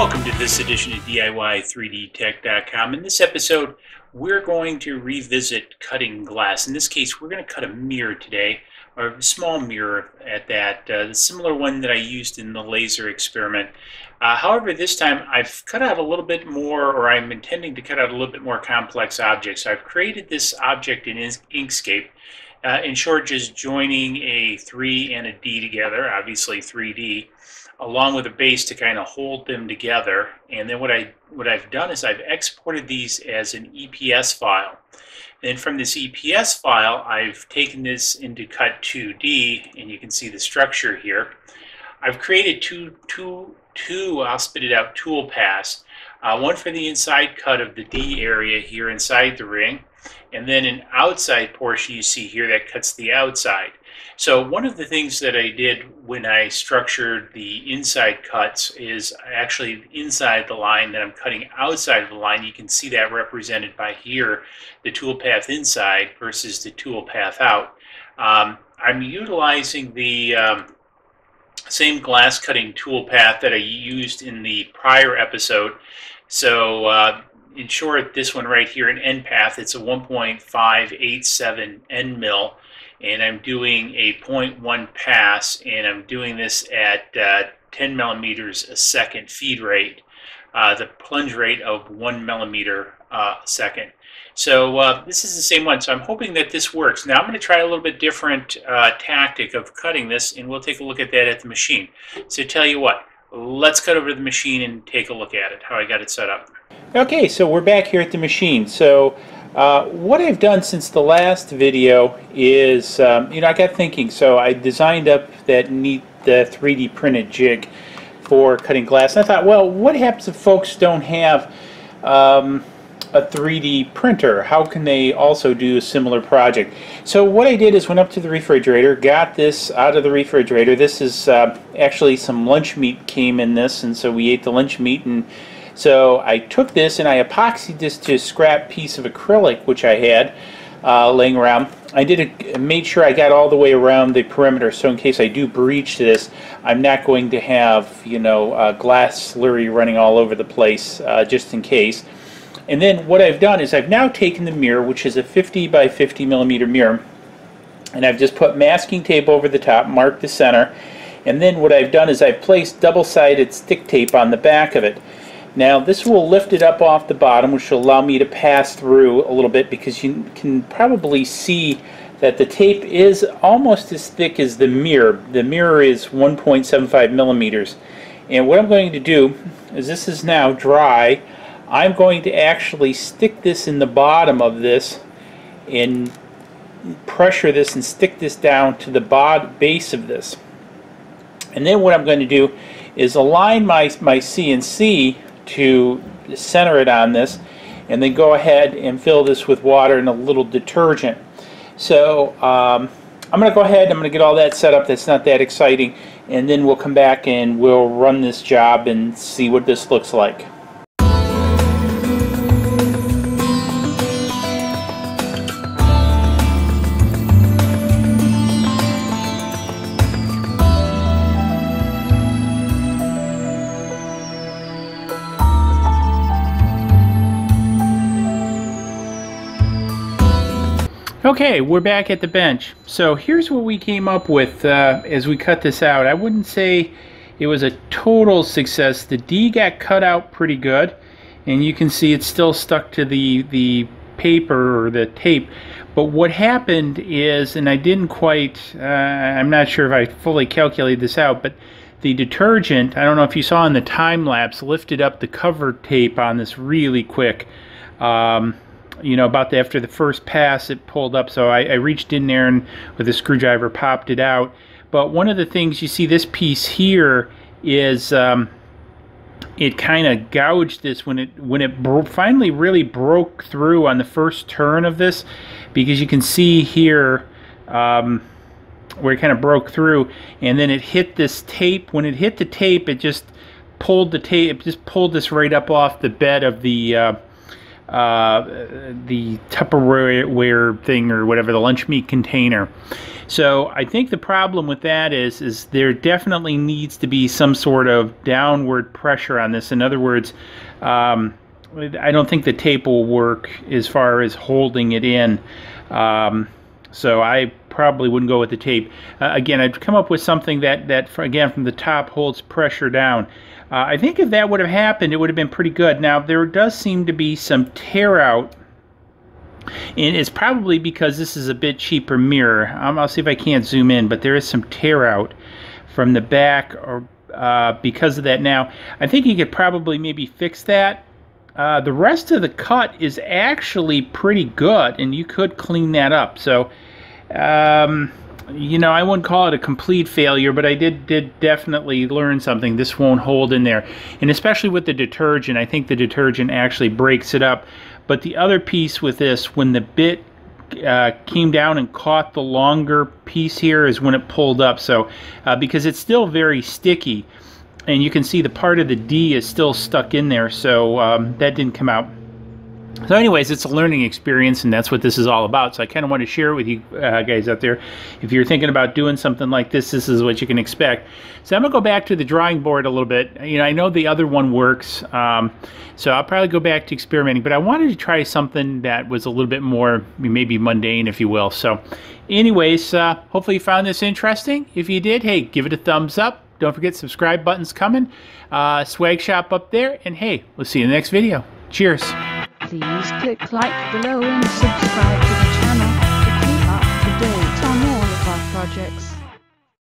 Welcome to this edition of DIY3DTech.com. In this episode, we're going to revisit cutting glass. In this case, we're going to cut a mirror today, or a small mirror at that, uh, the similar one that I used in the laser experiment. Uh, however, this time I've cut out a little bit more, or I'm intending to cut out a little bit more complex objects. I've created this object in Inkscape. Uh, in short, just joining a 3 and a D together, obviously 3D along with a base to kind of hold them together. And then what I what I've done is I've exported these as an EPS file. Then from this EPS file, I've taken this into Cut 2D, and you can see the structure here. I've created two, two, two I'll spit it out, tool paths. Uh, one for the inside cut of the D area here inside the ring, and then an outside portion you see here that cuts the outside. So one of the things that I did when I structured the inside cuts is actually inside the line that I'm cutting outside of the line. You can see that represented by here, the toolpath inside versus the toolpath out. Um, I'm utilizing the um, same glass cutting tool path that I used in the prior episode. So uh, in short, this one right here, an end path, it's a 1.587 end mill and I'm doing a 0.1 pass, and I'm doing this at uh, 10 millimeters a second feed rate, uh, the plunge rate of one millimeter uh, a second. So uh, this is the same one, so I'm hoping that this works. Now I'm going to try a little bit different uh, tactic of cutting this, and we'll take a look at that at the machine. So tell you what, let's cut over to the machine and take a look at it, how I got it set up. Okay, so we're back here at the machine. So uh, what I've done since the last video is, um, you know, I got thinking, so I designed up that neat the 3D printed jig for cutting glass. And I thought, well, what happens if folks don't have um, a 3D printer? How can they also do a similar project? So what I did is went up to the refrigerator, got this out of the refrigerator. This is uh, actually some lunch meat came in this, and so we ate the lunch meat and so I took this and I epoxied this to a scrap piece of acrylic which I had uh, laying around. I did a, made sure I got all the way around the perimeter so in case I do breach this I'm not going to have you know uh, glass slurry running all over the place uh, just in case. And then what I've done is I've now taken the mirror which is a 50 by 50 millimeter mirror and I've just put masking tape over the top, marked the center, and then what I've done is I've placed double-sided stick tape on the back of it. Now this will lift it up off the bottom which will allow me to pass through a little bit because you can probably see that the tape is almost as thick as the mirror. The mirror is 1.75 millimeters and what I'm going to do is this is now dry I'm going to actually stick this in the bottom of this and pressure this and stick this down to the base of this and then what I'm going to do is align my, my CNC to center it on this and then go ahead and fill this with water and a little detergent. So um, I'm going to go ahead I'm going to get all that set up that's not that exciting and then we'll come back and we'll run this job and see what this looks like. Okay, we're back at the bench. So here's what we came up with uh, as we cut this out. I wouldn't say it was a total success. The D got cut out pretty good, and you can see it's still stuck to the, the paper or the tape. But what happened is, and I didn't quite, uh, I'm not sure if I fully calculated this out, but the detergent, I don't know if you saw in the time lapse, lifted up the cover tape on this really quick. Um, you know, about the, after the first pass, it pulled up. So I, I reached in there and with a screwdriver popped it out. But one of the things you see this piece here is um, it kind of gouged this when it when it finally really broke through on the first turn of this because you can see here um, where it kind of broke through and then it hit this tape when it hit the tape it just pulled the tape it just pulled this right up off the bed of the uh, uh, the Tupperware thing or whatever, the lunch meat container. So I think the problem with that is is there definitely needs to be some sort of downward pressure on this. In other words, um, I don't think the tape will work as far as holding it in. Um, so I probably wouldn't go with the tape. Uh, again, I've come up with something that, that again, from the top holds pressure down. Uh, I think if that would have happened, it would have been pretty good. Now, there does seem to be some tear out and it's probably because this is a bit cheaper mirror. Um, I'll see if I can't zoom in, but there is some tear out from the back or uh, because of that. Now, I think you could probably maybe fix that. Uh, the rest of the cut is actually pretty good, and you could clean that up. So, um, you know, I wouldn't call it a complete failure, but I did did definitely learn something. This won't hold in there, and especially with the detergent, I think the detergent actually breaks it up. But the other piece with this, when the bit uh, came down and caught the longer piece here, is when it pulled up. So uh, because it's still very sticky, and you can see the part of the D is still stuck in there, so um, that didn't come out. So, anyways, it's a learning experience, and that's what this is all about. So, I kind of want to share it with you uh, guys out there. If you're thinking about doing something like this, this is what you can expect. So, I'm gonna go back to the drawing board a little bit. You know, I know the other one works, um, so I'll probably go back to experimenting. But I wanted to try something that was a little bit more, maybe mundane, if you will. So, anyways, uh, hopefully you found this interesting. If you did, hey, give it a thumbs up. Don't forget subscribe buttons coming. Uh, swag shop up there, and hey, we'll see you in the next video. Cheers. Please click like below and subscribe to the channel to keep up to date on all of our projects.